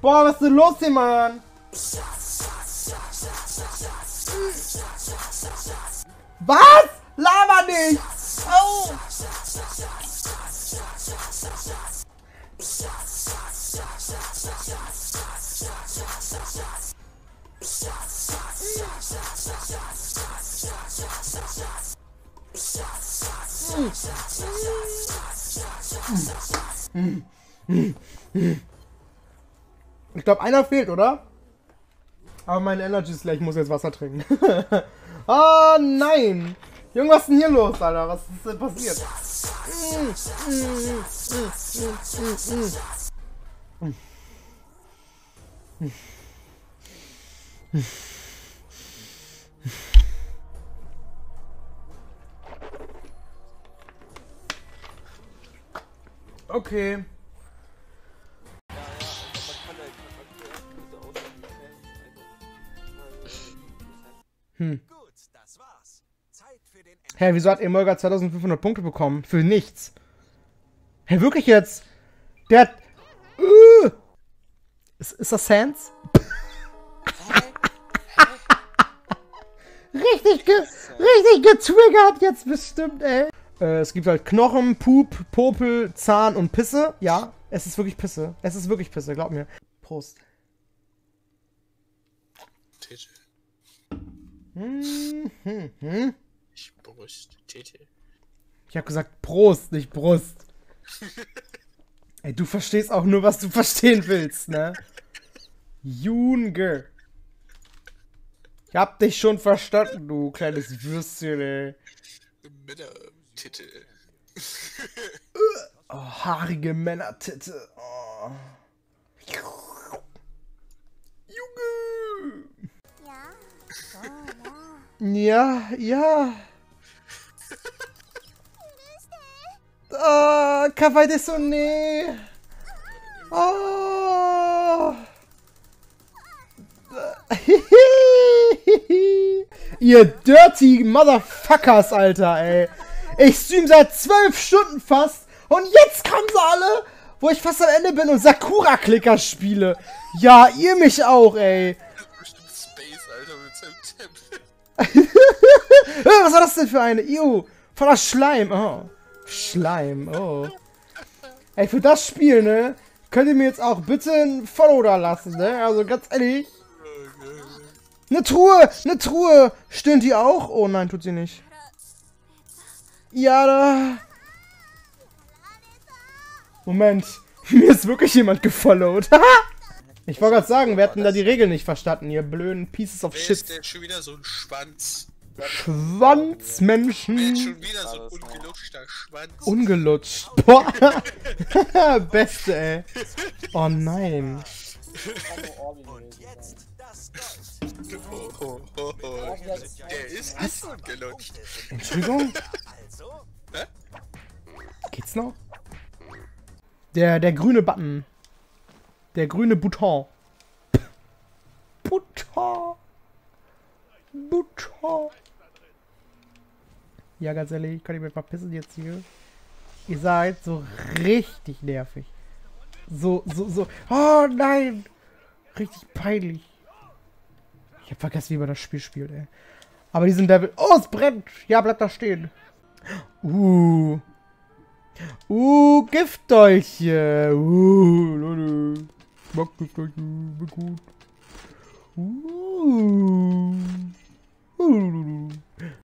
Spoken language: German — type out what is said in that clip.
Boah, was ist denn los hier, Mann? Was? Lava nicht! Au! Ich glaube, einer fehlt, oder? Aber mein Energy ist leer, ich muss jetzt Wasser trinken. oh nein! Junge, was ist denn hier los, Alter? Was ist denn passiert? Okay. Hm. Gut, das war's. Hä, wieso hat Emolga 2500 Punkte bekommen? Für nichts. Hä, wirklich jetzt? Der hat... Uh, ist, ist das Sans? richtig, ge richtig getriggert jetzt bestimmt, ey. Äh, es gibt halt Knochen, Pup, Popel, Zahn und Pisse. Ja, es ist wirklich Pisse. Es ist wirklich Pisse, glaub mir. Prost. Titel. Ich Brust. Titel. Ich habe gesagt Prost, nicht Brust. Ey, du verstehst auch nur, was du verstehen willst, ne? Junge. Ich hab dich schon verstanden, du kleines Würstchen, ey. Männertitel. Oh, haarige Männertitte. Oh. Ja, ja. Oh, Kawaii desu ne. Oh. Ihr dirty Motherfuckers, Alter, ey. Ich stream seit zwölf Stunden fast und jetzt kommen sie alle, wo ich fast am Ende bin und Sakura-Klicker spiele. Ja, ihr mich auch, ey. Was war das denn für eine? Iu, voller Schleim. Oh. Schleim, oh. Ey, für das Spiel, ne, könnt ihr mir jetzt auch bitte ein Follow da lassen, ne? Also ganz ehrlich. Eine Truhe, eine Truhe. Stöhnt die auch? Oh nein, tut sie nicht. Ja, da. Moment. Mir ist wirklich jemand gefollowt. ich wollte gerade sagen, wir hatten da die Regeln nicht verstanden, ihr blöden Pieces of Wer Shit. ist denn schon wieder so ein Schwanz? Schwanzmenschen. Wer ist schon wieder so ein ungelutschter Schwanz? Ungelutscht. Boah. Beste, ey. Oh nein. Und jetzt das Gold. Oh, oh, oh, oh. Der ist nicht ungelutscht. Entschuldigung? Also, Geht's noch? Der, der grüne Button. Der grüne Bouton. Bouton. Bouton. Ja, ganz ehrlich, kann ich mich verpissen jetzt hier. Ihr seid so richtig nervig. So, so, so. Oh nein! Richtig peinlich. Ich hab vergessen, wie man das Spiel spielt, ey. Aber diesen Level. Oh, es brennt! Ja, bleibt da stehen. Uh. Uh, Giftdolche. Uh. Ich mag das gleich gut. Uh.